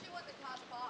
actually want the Taj Park.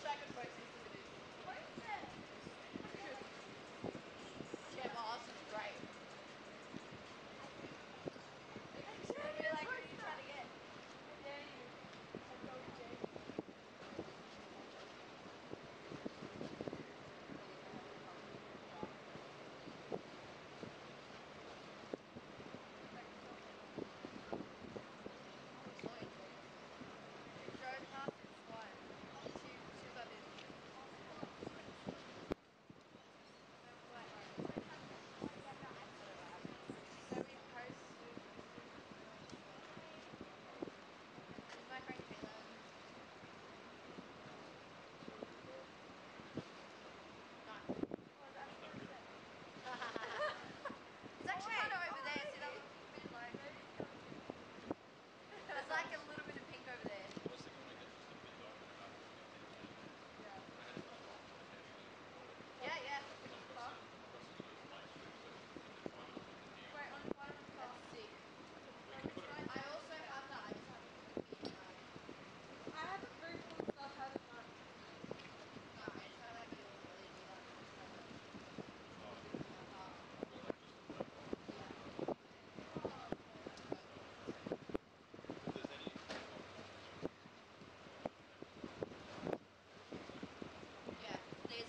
seconds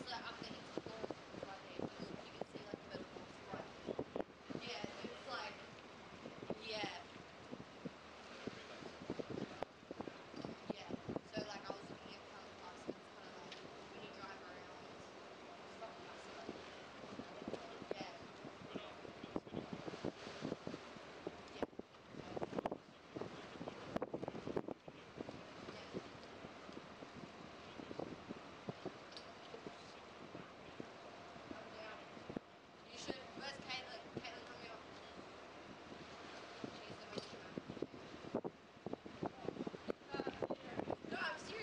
is house. You're